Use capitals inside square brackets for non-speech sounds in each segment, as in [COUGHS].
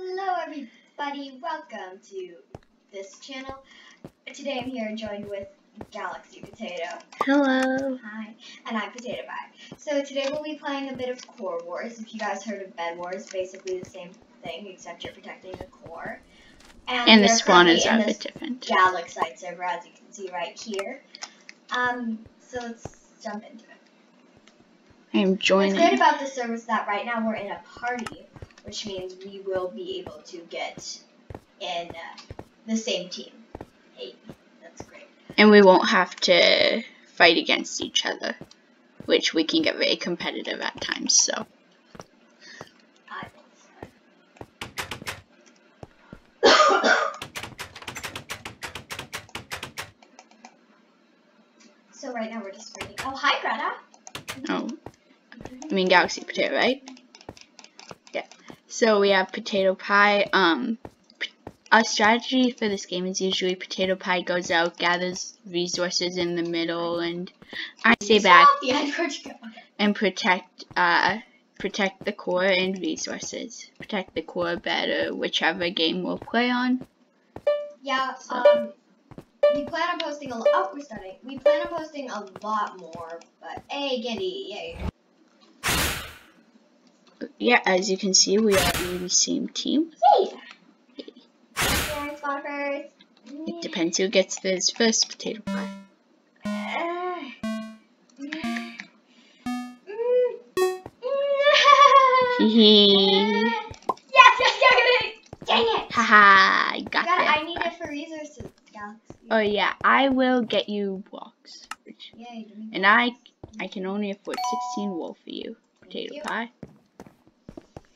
Hello everybody, welcome to this channel. Today I'm here joined with Galaxy Potato. Hello. Hi. And I'm Potato Pie. So today we'll be playing a bit of Core Wars. If you guys heard of Bed Wars, basically the same thing except you're protecting a core. And we the are spawners currently are in a bit different. Galaxite server as you can see right here. Um, so let's jump into it. I am joining. What's great about the server is that right now we're in a party, which means we will be able to get in uh, the same team. Hey, that's great. And we won't have to fight against each other, which we can get very competitive at times, so. I will start. [COUGHS] so right now we're just waiting. Oh, hi, Greta. Oh. I mean Galaxy Potato, right? So we have Potato Pie. Um, our strategy for this game is usually Potato Pie goes out, gathers resources in the middle, and I stay back The end, where'd you go? and protect uh protect the core and resources. Protect the core better, whichever game we'll play on. Yeah, So- um, we plan on posting a lot. Oh, we're starting. We plan on posting a lot more, but hey, Giddy, yay. Yeah, as you can see, we are in the same team. Yay! Yeah, first. It depends who gets this first potato pie. Hee yes, yes, yes, dang it! Haha, I got Gotta, I that. need it for resources, Galaxy. Oh yeah, I will get you blocks. Yay, And I I can only afford 16 wool for you, potato you. pie.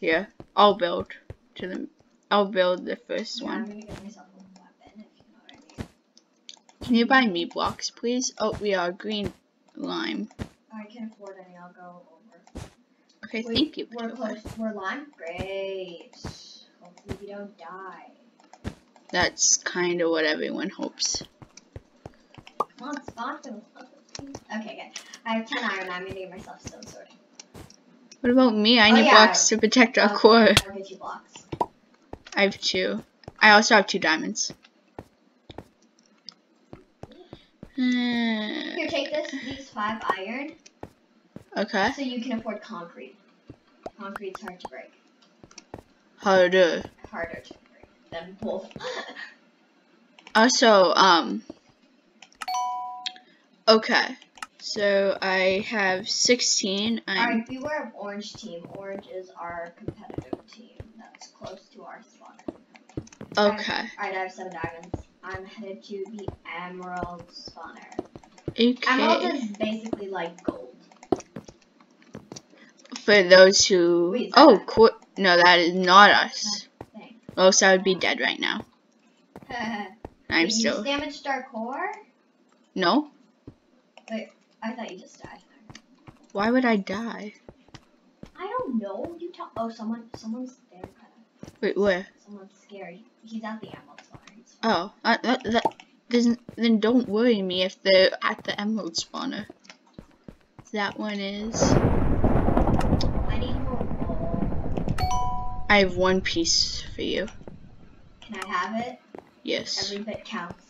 Here, I'll build to the I'll build the first Yeah, one. gonna get myself a weapon, you know I mean. Can you buy me blocks, please? Oh, we are green lime. I can afford any, I'll go over. Okay, Wait, thank you, We're close, we're lime? Great. Hopefully we don't die. That's kind of what everyone hopes. Come on, spawn for the Okay, good. I have 10 iron, I'm gonna get myself stone sword. What about me? I Oh, need yeah. blocks to protect our Oh, core. Blocks. I have two. I also have two diamonds. Uh, Here, take this, these five iron, okay. so you can afford concrete. Concrete's hard to break. Harder. Harder to break than wool. [LAUGHS] Also, um. Okay. So I have 16. I'm Alright, beware of orange team. Orange is our competitive team that's close to our spawner. okay. Alright, I have seven diamonds. I'm headed to the emerald spawner. Okay. Emerald is basically like gold. For those who. Wait, oh, cool. No, that is not oh, us. Dang. Else I would be dead right now. [LAUGHS] I'm you still. damaged our core? No? I thought you just died. Why would I die? I don't know. You talk. Oh, someone, someone's there. Wait, where? Someone's scared. He's at the emerald spawner. Oh, uh, that, that, then, then don't worry me if they're at the emerald spawner. That one is. I. I have one piece for you. Can I have it? Yes. Every bit counts.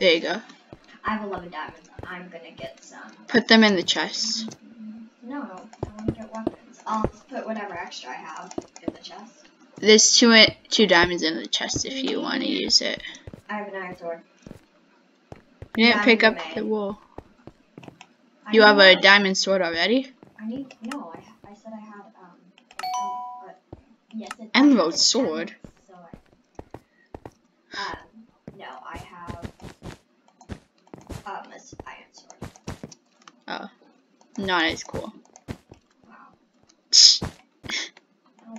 There you go. I have 11 diamonds. I'm gonna get some. Put them in the chest. No, I want to get weapons. I'll put whatever extra I have in the chest. There's two two diamonds in the chest if you want to use it. I have an iron sword. You didn't pick up Diamond the wool. I You have a diamond sword already? I need no. I I said I had um. um, uh, yes. Emerald sword? emerald sword. Um. No, I have. Um, this iron sword. Not as cool. Wow. Tch.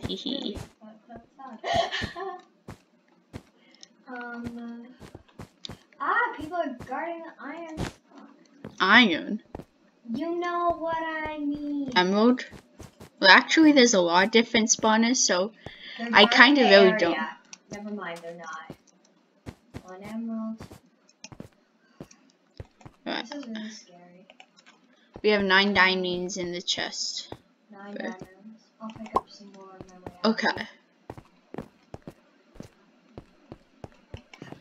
Hee hee. really? That- that's [LAUGHS] sad. um. Ah, people are guarding the iron. Iron. You know what I mean. Emerald. Well, actually, there's a lot of different spawners, so They're I kinda really area. don't- Never mind, they're not. One emerald. Right. This is really scary. We have nine diamonds in the chest. Nine but... diamonds. I'll pick up some more on my way. Okay.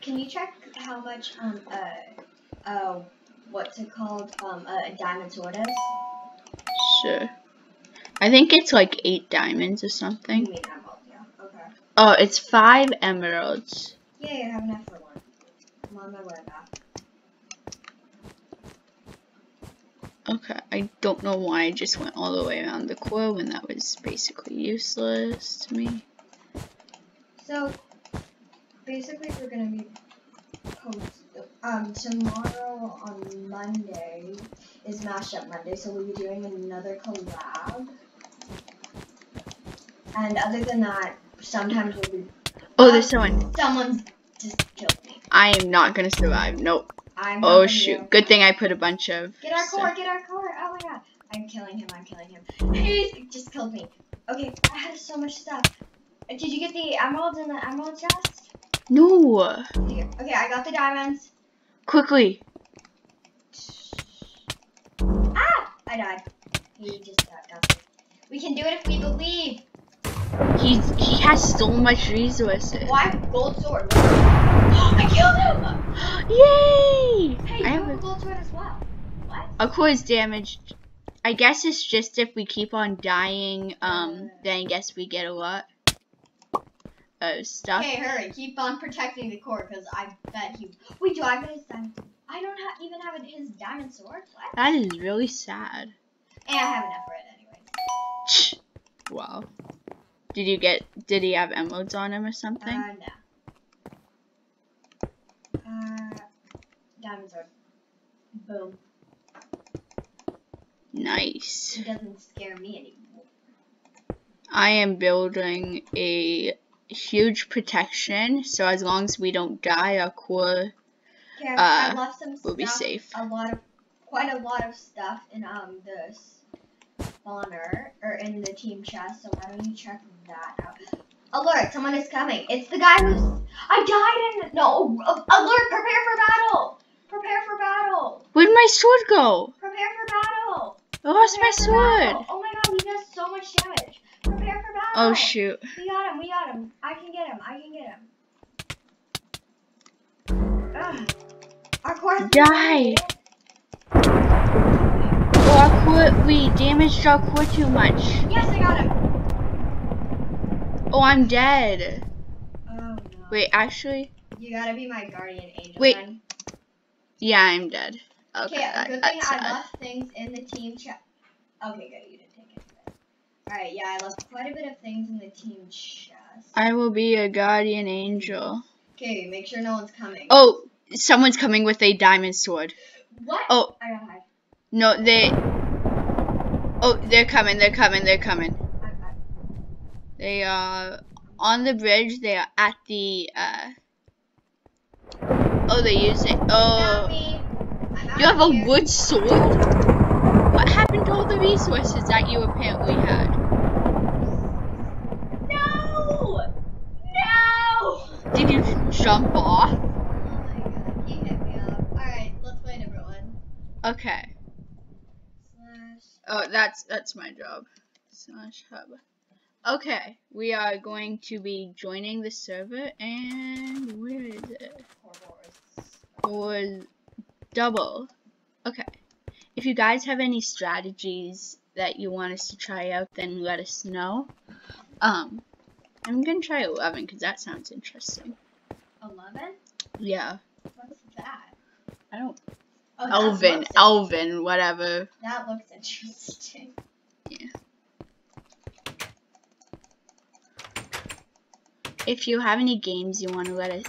Can you check how much, um, uh, uh, what's it called, um, a diamond sword is? Sure. I think it's like eight diamonds or something. Emerald, yeah. okay. Oh, it's five emeralds. Yeah, I have enough for one. I'm on my way back. Okay, I don't know why I just went all the way around the core when that was basically useless to me. So basically, we're gonna be post um tomorrow on Monday is Mashup Monday, so we'll be doing another collab. And other than that, sometimes we'll be Oh, there's someone. someone's just killed me. I am not gonna survive. Nope. I'm Oh shoot. you. Good thing I put a bunch of. Get our stuff- core, get our core. Oh my god. I'm killing him, I'm killing him. He just killed me. Okay, I had so much stuff. Uh, Did you get the emeralds in the emerald chest? No. You- Okay, I got the diamonds. Quickly. Ah! I died. He just got got me. We can do it if we believe. He's he has so much resources. Have a gold sword. [GASPS] I killed him! [GASPS] Yay! Hey, you I have a gold sword as well. What? core is damaged. I guess it's just if we keep on dying, um, then I guess we get a lot of stuff. Okay, hurry. Keep on protecting the core because I bet he. Wait, do I have his diamond? I don't ha- even have his diamond sword. What? That is really sad. And I have enough for it anyway. Wow. Did you get? Did he have emeralds on him or something? Uh, no. Uh, diamond sword. Boom. nice. It doesn't scare me anymore. I am building a huge protection, so as long as we don't die, our core Okay, I Uh, some will be safe. A lot of, quite a lot of stuff in um the spawner or in the team chest. So why don't you check that out? Alert! Someone is coming. It's the guy who's. I died in. No. Alert! Prepare for battle. Prepare for battle. Where'd my sword go? Prepare for battle. Oh, I lost Prepare my sword. battle. Oh my god, he does so much damage. Prepare for battle. Oh shoot. We got him, we got him. I can get him, I can get him. Ugh. Our core has been Die. Core, we damaged core too much. Yes, I got him. Oh, I'm dead. Oh no. Wait, actually, You gotta be my guardian angel. Wait. then. yeah, I'm dead. Okay, Okay, that- good thing I left things in the team chat. Okay, good, you didn't take it. Alright, yeah, I left quite a bit of things in the team chest. I will be a guardian angel. Okay, make sure no one's coming. Oh, someone's coming with a diamond sword. What? Oh, I gotta hide. no, they. Oh, they're coming, they're coming, they're coming. They are on the bridge. They are at the. uh Oh, they're using. Found Oh, me. I'm out you have a wood sword. What happened to all the resources that you apparently had? No! No! Did you jump off? Oh my god, he hit me up. Alright, let's play different one. Okay. Oh, that's that's my job. Slash hub. Okay, we are going to be joining the server, and where is it? Or double. Okay. If you guys have any strategies that you want us to try out, then let us know. Um, I'm gonna try 11 because that sounds interesting. 11? Yeah. What's that? I don't. Oh, Elvin, Elvin, whatever. That looks interesting. Yeah. If you have any games you want to let us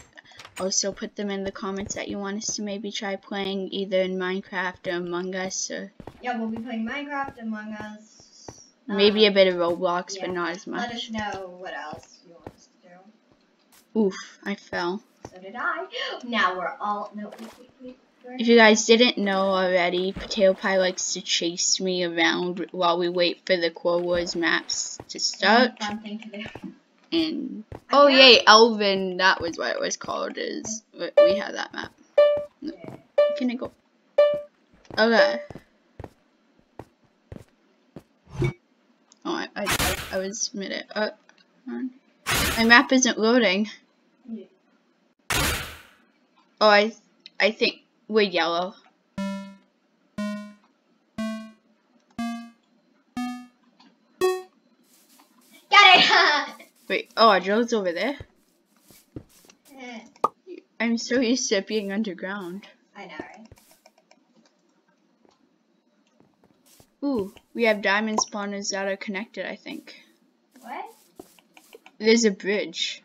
also put them in the comments that you want us to maybe try playing either in Minecraft or Among Us or Yeah, we'll be playing Minecraft, Among Us. maybe a um, bit of Roblox yeah. but not as much. Let us know what else you want us to do. Oof, I fell. So did I. [GASPS] Now we're all. No, wait, wait, wait. If you guys didn't know already, Potato Pie likes to chase me around while we wait for the Core Wars maps to start. Fun thing to do. And oh yay, Elvin, that was what it was called. Is we have that map. Can I go? Okay. Oh, I, I, I was mid it. Uh, my map isn't loading. Oh, I, I think we're yellow. Got it! [LAUGHS] Wait, oh, Joe's over there? I'm so used to it being underground. I know, right? Ooh, we have diamond spawners that are connected, I think. What? There's a bridge.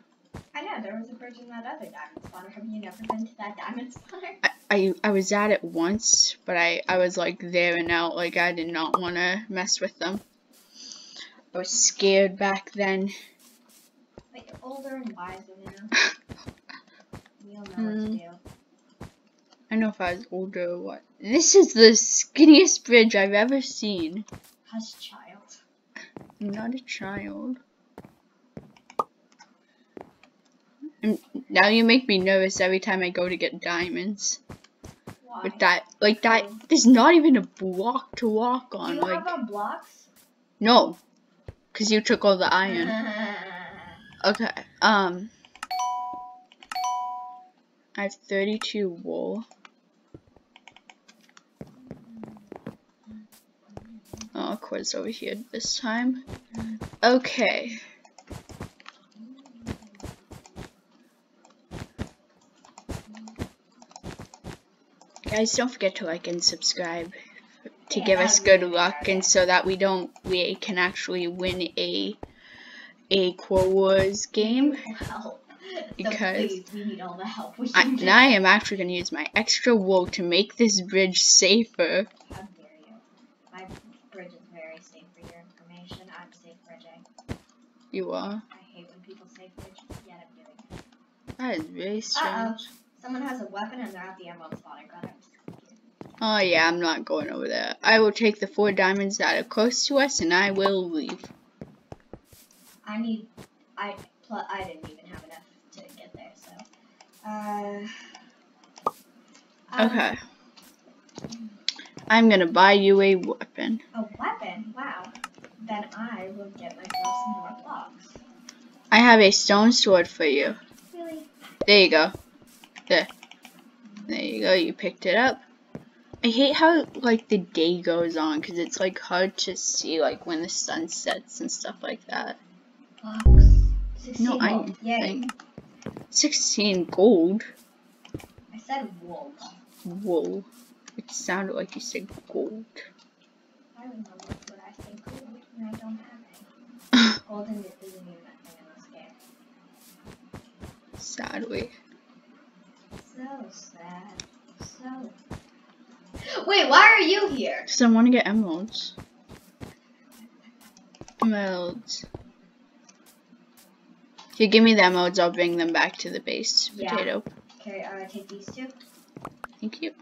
I know, there was a bridge in that other diamond spawner. Have you never been to that diamond [LAUGHS] spawner? I, I, I was at it once, but I, I was like there and out, like I did not want to mess with them. I was scared back then. You're older and wiser now. [LAUGHS] You'll know what to hmm. do. I know if I was older or what. This is the skinniest bridge I've ever seen. Hush, child. I'm not a child. And now you make me nervous every time I go to get diamonds. With that, like that, there's not even a block to walk Do on. you Like, have blocks? no, because you took all the iron. [LAUGHS] Okay. Um. I have 32 wool. Oh, Quid's over here this time. Okay. Guys, don't forget to like and subscribe to give us good luck and so that we don't we can actually win a a Core Wars game. help. Because- so please, we need all the help we I, and. I am actually going to use my extra wool to make this bridge safer. How dare you? My bridge is very safe for your information. I'm safe bridging. You are. I hate when people say bridge, yet I'm doing it. That is very strange. Uh-oh. strange. Someone has a weapon and they're at the emerald spawner. God, I'm. Oh yeah, I'm not going over there. I will take the four diamonds that are close to us and I will leave. I need. I I didn't even have enough to get there, so. Uh. um, Okay. I'm gonna buy you a weapon. A weapon? Wow. Then I will get myself some more blocks. I have a stone sword for you. Really? There you go. There. There you go. You picked it up. I hate how like the day goes on because it's like hard to see like when the sun sets and stuff like that. Blocks. 16 No, I think 16 gold I said wool. wool. It sounded like you said gold. I remember what I say gold, and I don't have any. [LAUGHS] Golden isn't even a thing in this game. Sadly. So sad. So. Wait, why are you here? Because I want to get emeralds. Emeralds. If you give me the emeralds, I'll bring them back to the base. Yeah. Potato. Okay, uh, take these two. Thank you.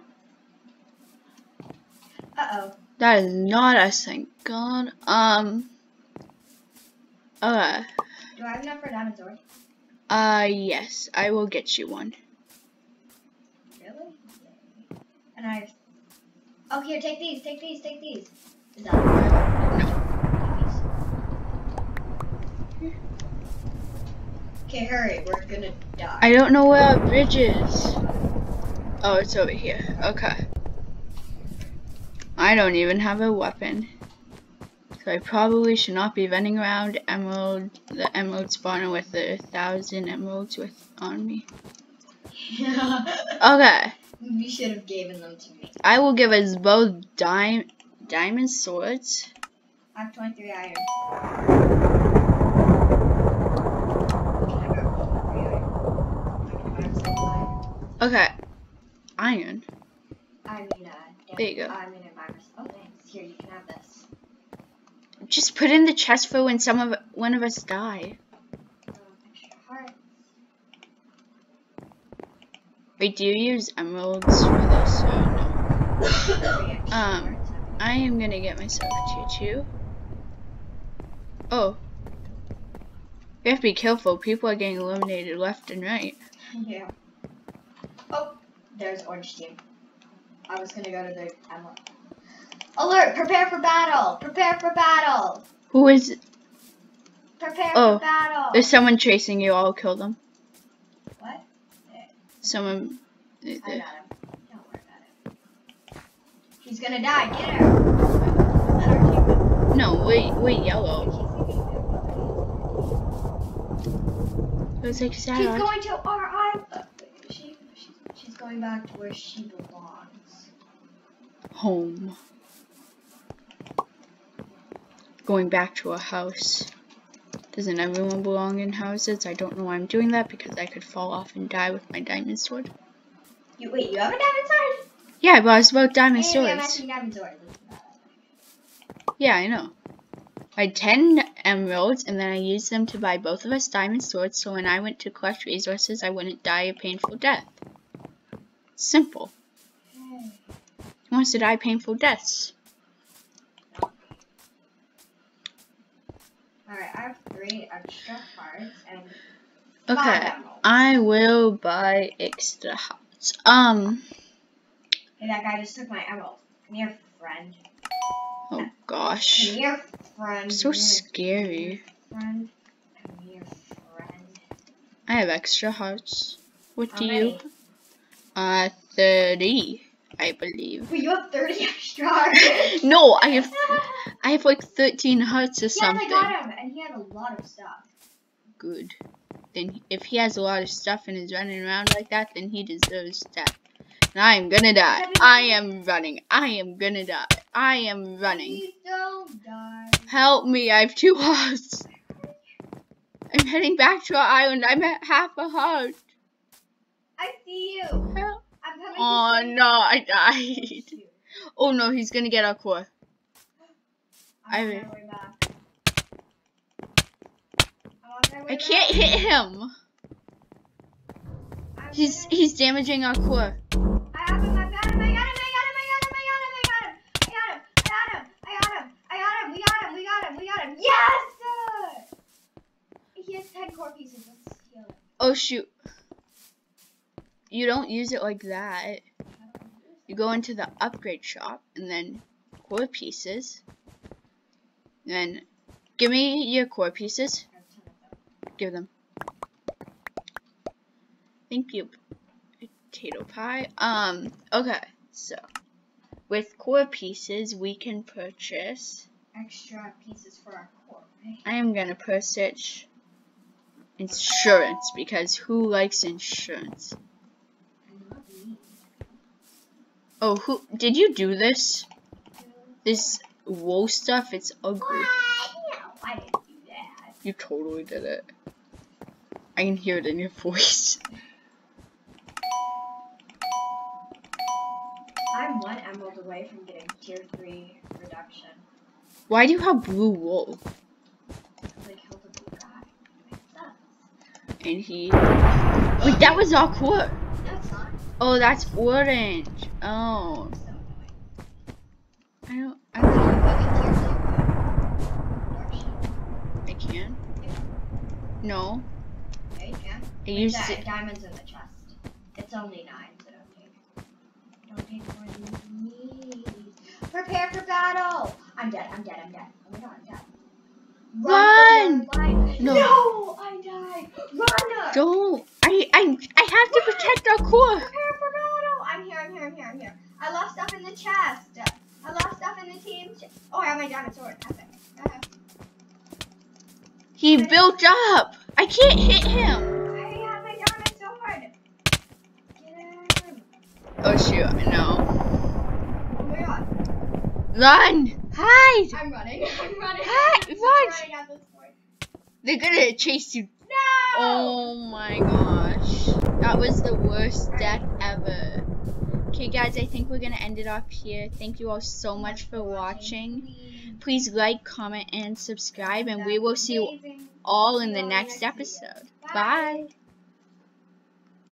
Uh oh. That is not us, thank God. Um. Uh. Do I have enough for a diamond sword? Uh, yes. I will get you one. Really? And I. Oh, here, take these, take these, take these. Is that No. Okay, hurry, we're gonna die. I don't know where our bridge is. Oh, it's over here. Okay. I don't even have a weapon. So I probably should not be running around emerald, the emerald spawner with a thousand emeralds with on me. Yeah. [LAUGHS] Okay. You should have given them to me. I will give us both dime, diamond swords. I have 23 iron. Can I grab 23 iron? I can buy myself iron. Okay. Iron. I mean, uh, There you go. I mean, I buy myself. Oh, thanks. Here, you can have this. Just put in the chest for when some of one of us die. Um, extra hearts. Wait, do use emeralds for this or no? Um. I am gonna get myself two. Oh. We have to be careful. People are getting eliminated left and right. Yeah. Oh, there's orange team. I was gonna go to the emerald. Alert! Prepare for battle! Prepare for battle! Who is? Prepare Oh, for battle! There's someone chasing you. I'll kill them. Someone. I got him. Don't worry about it. He's gonna die. Get her. Let our team win. No, wait, wait, yellow. She's like She's going to our island. She, she's, she's going back to where she belongs. Home. Going back to a house. Doesn't everyone belong in houses? I don't know why I'm doing that because I could fall off and die with my diamond sword. You wait. You have a diamond sword? Yeah, but it's about diamond Hey, swords. diamond sword. Yeah, I know. I had 10 emeralds and then I used them to buy both of us diamond swords so when I went to collect resources I wouldn't die a painful death. Simple. Hmm. Who wants to die painful deaths? Three extra hearts and Okay. I will buy extra hearts. Um, Hey, that guy just took my emerald. Come here, friend. oh gosh. Come here, friend. So scary. Friend. Come here, friend. I have extra hearts. What How do many? you? Uh, 30, I believe. Wait, you have 30 [LAUGHS] extra [LAUGHS] hearts. No, I have [LAUGHS] I have like 13 hearts or something. I got him, and he had a lot of stuff. Good. Then if he has a lot of stuff and is running around like that, then he deserves death. And I am gonna die. I am running. I am gonna die. I am running. Please don't die. Help me, I have two [LAUGHS] hearts. I'm heading back to our island. I'm at half a heart. I see you. Help. I'm coming Oh to no, I died. [LAUGHS] Oh no, he's gonna get our core. I mean, I can't back. hit him. He's he's damaging our core. Oh shoot. You don't use it like that. You go into the upgrade shop and then core pieces. Then give me your core pieces. I have 10 of them. Give them. Thank you. Potato pie. Um, okay, so with core pieces we can purchase Extra pieces for our core, right? I am gonna purchase insurance because who likes insurance? Oh, who did you do this? This wool stuff, it's ugly. What? No, I didn't do that. You totally did it. I can hear it in your [LAUGHS] voice. I'm one emerald away from getting tier 3 reduction. Why do you have blue wool? Because I killed a blue guy. Makes sense. And he. Wait, that was our core. No, it's not. Oh, that's orange. Oh, So annoying. I don't. I don't. Look at tier 2. I can. No, Yeah, you can. I There's used that it. diamonds in the chest. It's only nine, so don't take. Don't take more than you need. Prepare for battle. I'm dead. I'm dead. I'm dead. Oh my god, I'm dead. Run! life. No. No, I died. Run! Don't. I. I. I have to protect our core. Prepare for battle. I'm here. I'm here. I'm here. I'm here. I left stuff in the chest. I left stuff in the team. Chest. Oh, I have my diamond sword. Epic. He built up. I can't hit him. I have my diamond sword. Get him. Oh shoot! No. Oh my god. Run! Hide! I'm running. [LAUGHS] I'm running. Hi, I'm running at this point. They're gonna chase you. No! Oh my gosh. That was the worst death ever. Okay, guys, I think we're gonna end it off here. Thank you all so much for watching. Please like, comment, and subscribe, and we will see you all in the next episode. Bye.